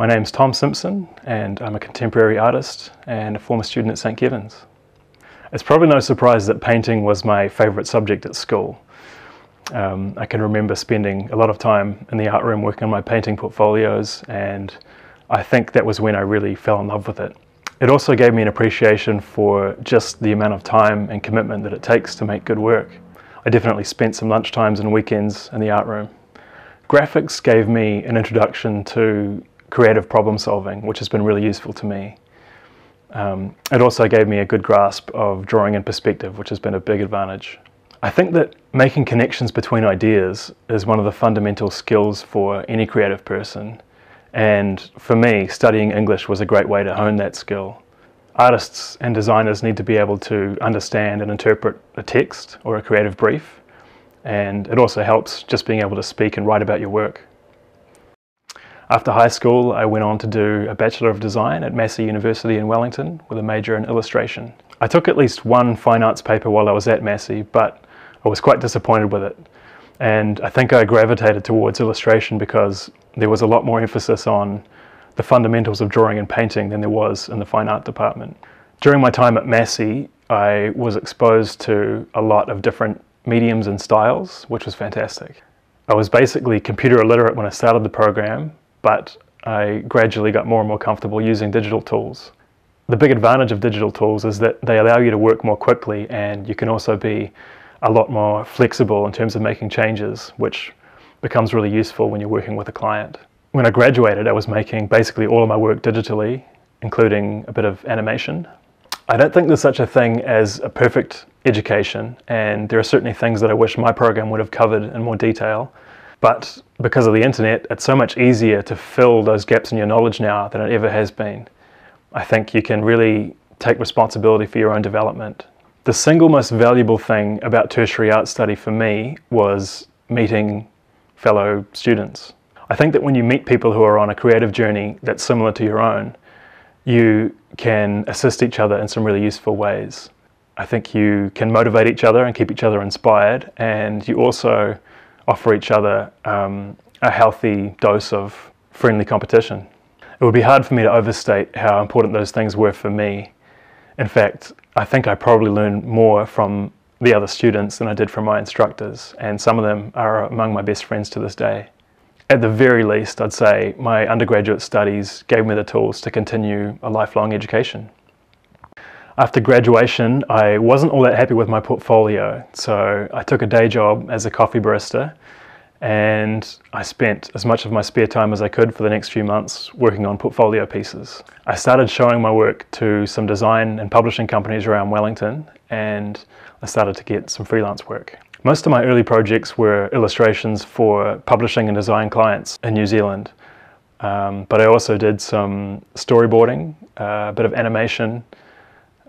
My name's Tom Simpson, and I'm a contemporary artist and a former student at St. Kevin's. It's probably no surprise that painting was my favourite subject at school. Um, I can remember spending a lot of time in the art room working on my painting portfolios, and I think that was when I really fell in love with it. It also gave me an appreciation for just the amount of time and commitment that it takes to make good work. I definitely spent some lunch times and weekends in the art room. Graphics gave me an introduction to creative problem solving, which has been really useful to me. Um, it also gave me a good grasp of drawing in perspective, which has been a big advantage. I think that making connections between ideas is one of the fundamental skills for any creative person. And for me, studying English was a great way to hone that skill. Artists and designers need to be able to understand and interpret a text or a creative brief. And it also helps just being able to speak and write about your work. After high school, I went on to do a Bachelor of Design at Massey University in Wellington with a major in illustration. I took at least one fine arts paper while I was at Massey, but I was quite disappointed with it. And I think I gravitated towards illustration because there was a lot more emphasis on the fundamentals of drawing and painting than there was in the fine art department. During my time at Massey, I was exposed to a lot of different mediums and styles, which was fantastic. I was basically computer illiterate when I started the program, but I gradually got more and more comfortable using digital tools. The big advantage of digital tools is that they allow you to work more quickly and you can also be a lot more flexible in terms of making changes, which becomes really useful when you're working with a client. When I graduated, I was making basically all of my work digitally, including a bit of animation. I don't think there's such a thing as a perfect education, and there are certainly things that I wish my program would have covered in more detail. But because of the internet, it's so much easier to fill those gaps in your knowledge now than it ever has been. I think you can really take responsibility for your own development. The single most valuable thing about tertiary art study for me was meeting fellow students. I think that when you meet people who are on a creative journey that's similar to your own, you can assist each other in some really useful ways. I think you can motivate each other and keep each other inspired, and you also offer each other um, a healthy dose of friendly competition. It would be hard for me to overstate how important those things were for me. In fact, I think I probably learned more from the other students than I did from my instructors, and some of them are among my best friends to this day. At the very least, I'd say my undergraduate studies gave me the tools to continue a lifelong education. After graduation, I wasn't all that happy with my portfolio, so I took a day job as a coffee barista and I spent as much of my spare time as I could for the next few months working on portfolio pieces. I started showing my work to some design and publishing companies around Wellington and I started to get some freelance work. Most of my early projects were illustrations for publishing and design clients in New Zealand, um, but I also did some storyboarding, uh, a bit of animation,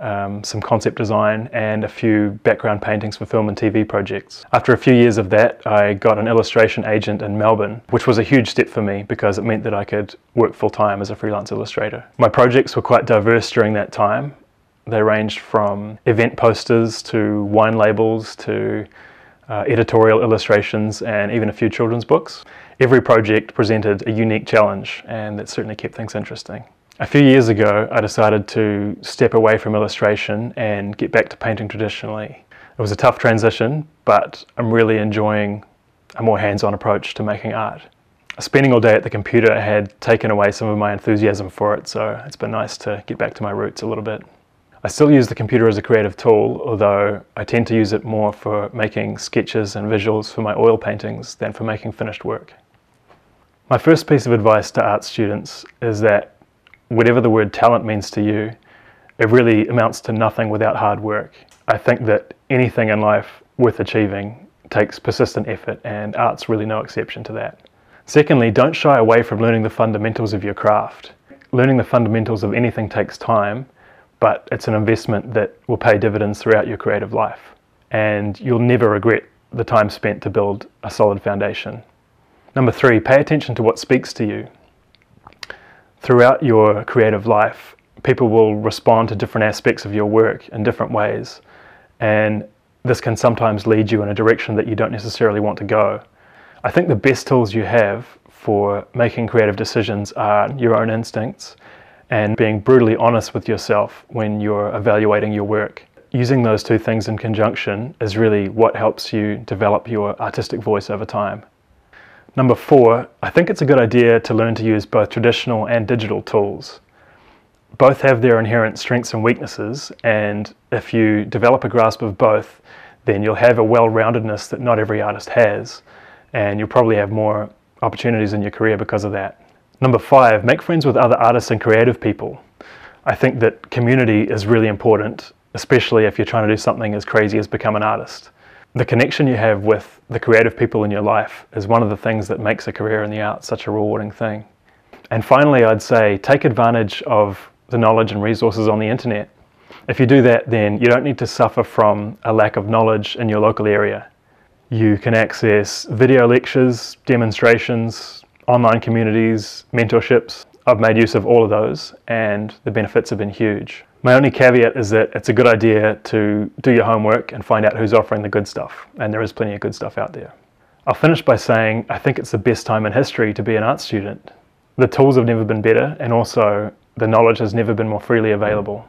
um, some concept design and a few background paintings for film and TV projects. After a few years of that, I got an illustration agent in Melbourne, which was a huge step for me because it meant that I could work full time as a freelance illustrator. My projects were quite diverse during that time. They ranged from event posters to wine labels to uh, editorial illustrations and even a few children's books. Every project presented a unique challenge and that certainly kept things interesting. A few years ago, I decided to step away from illustration and get back to painting traditionally. It was a tough transition, but I'm really enjoying a more hands-on approach to making art. Spending all day at the computer had taken away some of my enthusiasm for it, so it's been nice to get back to my roots a little bit. I still use the computer as a creative tool, although I tend to use it more for making sketches and visuals for my oil paintings than for making finished work. My first piece of advice to art students is that whatever the word talent means to you, it really amounts to nothing without hard work. I think that anything in life worth achieving takes persistent effort, and art's really no exception to that. Secondly, don't shy away from learning the fundamentals of your craft. Learning the fundamentals of anything takes time, but it's an investment that will pay dividends throughout your creative life. And you'll never regret the time spent to build a solid foundation. Number three, pay attention to what speaks to you throughout your creative life, people will respond to different aspects of your work in different ways. And this can sometimes lead you in a direction that you don't necessarily want to go. I think the best tools you have for making creative decisions are your own instincts and being brutally honest with yourself when you're evaluating your work. Using those two things in conjunction is really what helps you develop your artistic voice over time. Number four, I think it's a good idea to learn to use both traditional and digital tools. Both have their inherent strengths and weaknesses, and if you develop a grasp of both, then you'll have a well roundedness that not every artist has, and you'll probably have more opportunities in your career because of that. Number five, make friends with other artists and creative people. I think that community is really important, especially if you're trying to do something as crazy as become an artist the connection you have with the creative people in your life is one of the things that makes a career in the arts such a rewarding thing. And finally, I'd say take advantage of the knowledge and resources on the internet. If you do that, then you don't need to suffer from a lack of knowledge in your local area. You can access video lectures, demonstrations, online communities, mentorships. I've made use of all of those, and the benefits have been huge. My only caveat is that it's a good idea to do your homework and find out who's offering the good stuff, and there is plenty of good stuff out there. I'll finish by saying I think it's the best time in history to be an art student. The tools have never been better, and also the knowledge has never been more freely available.